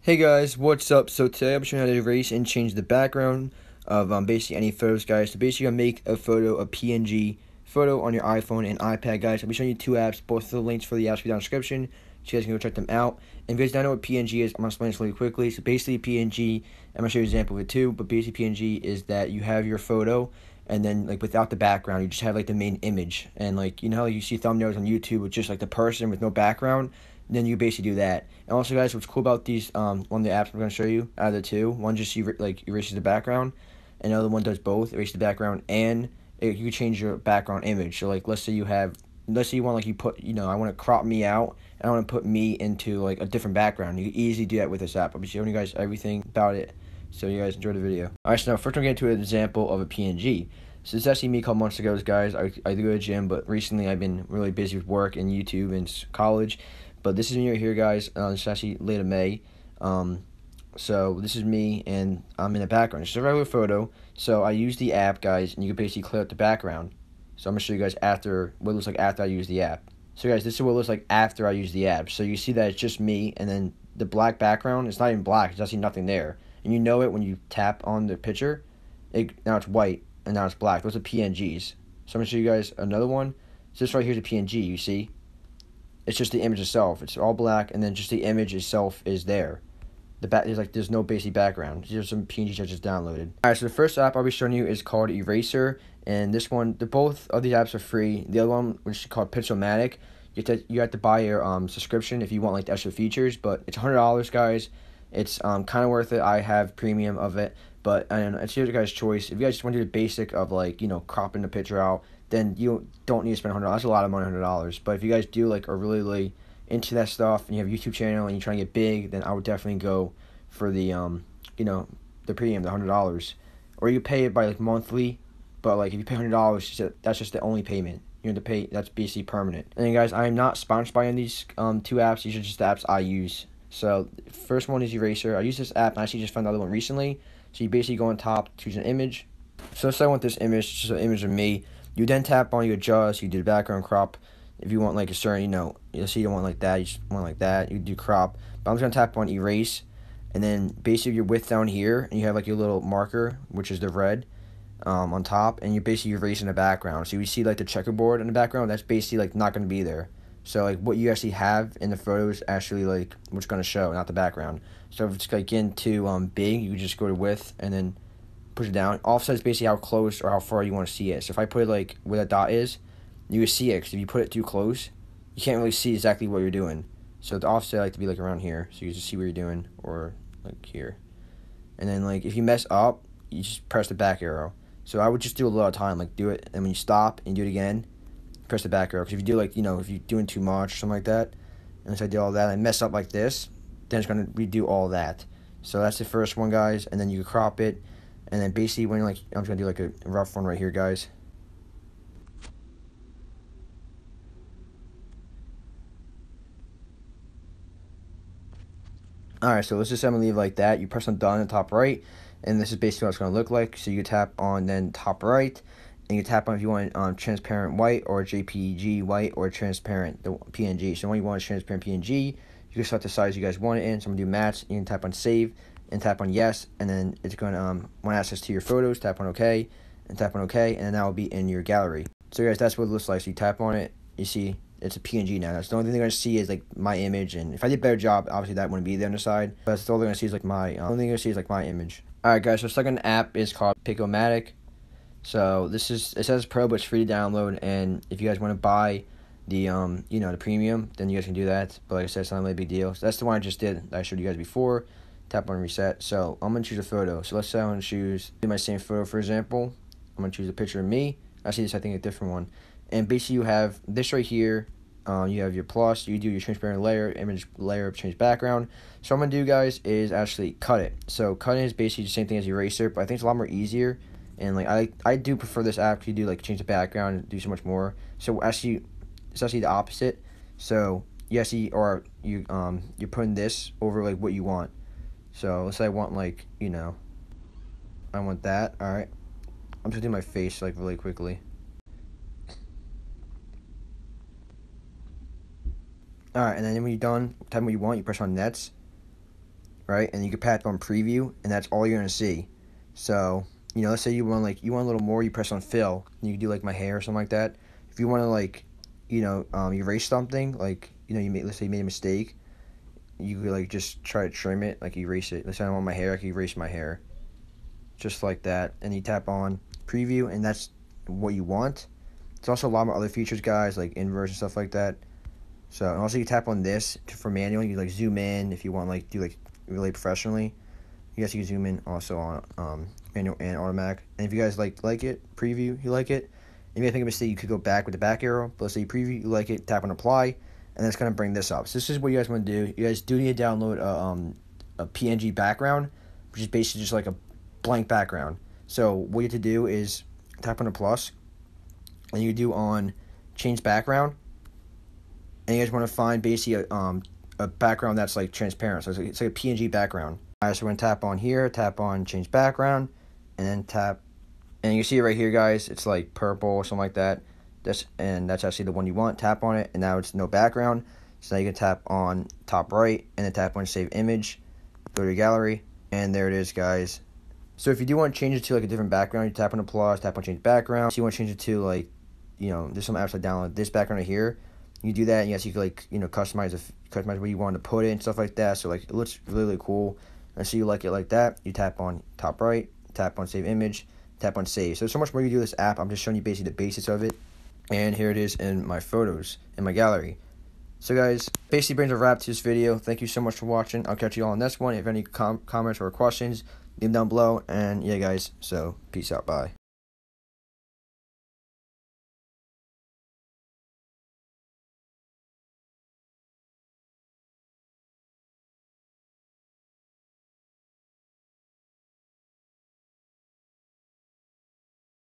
Hey guys, what's up? So today I'm showing you how to erase and change the background of um, basically any photos, guys. So basically, I make a photo, a PNG photo on your iPhone and iPad, guys. I'll be showing you two apps. Both of the links for the apps will be down in the description. So you guys can go check them out. And if you guys don't know what PNG is, I'm gonna explain this really quickly. So basically, PNG, I'm gonna show you an example of it too. But basically, PNG is that you have your photo, and then like without the background, you just have like the main image. And like you know you see thumbnails on YouTube with just like the person with no background then you basically do that. And also, guys, what's cool about these um one of the apps I'm going to show you out of the two, one just you like erases the background, and the other one does both, erase the background and it, you change your background image. So like, let's say you have, let's say you want like you put, you know, I want to crop me out, and I want to put me into like a different background. You can easily do that with this app. I'll be showing you guys everything about it. So you guys enjoy the video. Alright, so now first I'm going to get into an example of a PNG. So this is actually me a couple months ago, guys. I, I do go to the gym, but recently I've been really busy with work and YouTube and college. But this is me right here, guys. Uh, it's actually late of May. Um, so this is me, and I'm in the background. It's a regular photo. So I use the app, guys, and you can basically clear out the background. So I'm gonna show you guys after what it looks like after I use the app. So guys, this is what it looks like after I use the app. So you see that it's just me, and then the black background. It's not even black. It's actually nothing there, and you know it when you tap on the picture. It now it's white, and now it's black. Those are PNGs. So I'm gonna show you guys another one. So this right here is a PNG. You see, it's just the image itself. It's all black, and then just the image itself is there. The back there's like there's no basic background. There's some PNGs I just downloaded. All right, so the first app I'll be showing you is called Eraser, and this one, the both of these apps are free. The other one, which is called Pixomatic, you have to you have to buy your um subscription if you want like the extra features, but it's hundred dollars, guys. It's um kind of worth it. I have premium of it, but know, it's your guys' choice. If you guys just want to do the basic of like you know cropping the picture out, then you don't need to spend hundred dollars. That's a lot of money, hundred dollars. But if you guys do like are really really into that stuff and you have a YouTube channel and you're trying to get big, then I would definitely go for the um you know the premium, the hundred dollars, or you pay it by like monthly. But like if you pay hundred dollars, that's just the only payment. You have to pay. That's basically permanent. And then guys, I am not sponsored by any of these um two apps. These are just the apps I use. So first one is Eraser. I use this app and I actually just found another one recently. So you basically go on top, choose an image. So let's say I want this image, just an image of me. You then tap on your adjust, you do background crop. If you want like a certain, you know, you'll see you don't want like that, you just want like that, you do crop. But I'm just gonna tap on erase, and then basically your width down here, and you have like your little marker, which is the red, um, on top, and you're basically erasing the background. So you see like the checkerboard in the background, that's basically like not gonna be there. So like what you actually have in the photos actually like what's gonna show, not the background. So if it's like into um big, you just go to width and then push it down. Offset is basically how close or how far you want to see it. So if I put it like where that dot is, you can see it. Cause if you put it too close, you can't really see exactly what you're doing. So the offset I like to be like around here, so you just see what you're doing, or like here. And then like if you mess up, you just press the back arrow. So I would just do a lot of time, like do it, and when you stop and do it again, press the back arrow. Because if you do like you know if you're doing too much or something like that, and so I do all that, I mess up like this, then it's gonna redo all that. So that's the first one, guys, and then you crop it and then basically when like I'm just gonna do like a rough one right here, guys. Alright, so let's just leave like that. You press on done in the top right, and this is basically what it's gonna look like. So you tap on then top right, and you tap on if you want um, transparent white or JPG white or transparent the PNG. So when you want transparent PNG, you can select the size you guys want it in. So I'm gonna do match. You can tap on save, and tap on yes, and then it's going to um, want access to your photos, tap on OK, and tap on OK, and then that will be in your gallery. So guys, that's what it looks like. So you tap on it, you see it's a PNG now. That's the only thing they're gonna see is like my image, and if I did a better job, obviously that wouldn't be the side. But that's all they're gonna see is like my. Um, only thing they're gonna see is like my image. All right, guys. So second app is called Pixomatic. So this is it says Pro, but it's free to download. And if you guys want to buy the um you know the premium, then you guys can do that. But like I said, it's not really a big deal. So that's the one I just did. That I showed you guys before tap on reset. So I'm gonna choose a photo. So let's say I want to choose my same photo for example. I'm gonna choose a picture of me. I see this I think a different one. And basically you have this right here. Um, you have your plus. You do your transparent layer, image layer, change background. So I'm gonna do, guys, is actually cut it. So cutting is basically the same thing as eraser, but I think it's a lot more easier. And like I, I do prefer this app. You do like change the background and do so much more. So actually, it's actually the opposite. So you actually or you um you're putting this over like what you want. So let's say I want like, you know, I want that. All right. I'm just doing my face like really quickly. Alright, and then when you're done, type what you want, you press on nets, right? And you can tap on preview, and that's all you're gonna see. So, you know, let's say you want like you want a little more, you press on fill, and you can do like my hair or something like that. If you want to like, you know, um, erase something, like you know, you made let's say you made a mistake, you could like just try to trim it, like erase it. Let's say I want my hair, I can erase my hair, just like that. And you tap on preview, and that's what you want. It's also a lot more other features, guys, like inverse and stuff like that. So, and also you tap on this for manual. You like zoom in if you want like do like really professionally. You guys can zoom in also on um, manual and automatic. And if you guys like like it, preview, you like it. You make a mistake, you could go back with the back arrow. But let's say you preview, you like it, tap on apply, and then it's gonna bring this up. So this is what you guys want to do. You guys do need to download a um, a PNG background, which is basically just like a blank background. So what you have to do is tap on the plus, and you do on change background and you guys want to find basically a, um, a background that's like transparent. So it's like, it's like a PNG background. All right, so we're gonna tap on here, tap on change background, and then tap, and you see it right here, guys. It's like purple or something like that. That's and that's actually the one you want. Tap on it, and now it's no background. So now you can tap on top right, and then tap on save image. Go to your gallery, and there it is, guys. So if you do want to change it to like a different background, you tap on applause, tap on change background. So you want to change it to like, you know, there's some apps I download. This background right here you do that, and yes, you can like you know customize a, customize where you want to put it and stuff like that. So like it looks really, cool. And so you like it like that. You tap on top right, tap on save image, tap on save. So so much more you do this app. I'm just showing you basically the basics of it. And here it is in my photos in my gallery. So guys, basically brings a wrap to this video. Thank you so much for watching. I'll catch you all on this one. If any com- comments or questions, leave them down below. And yeah, guys. So peace out. Bye.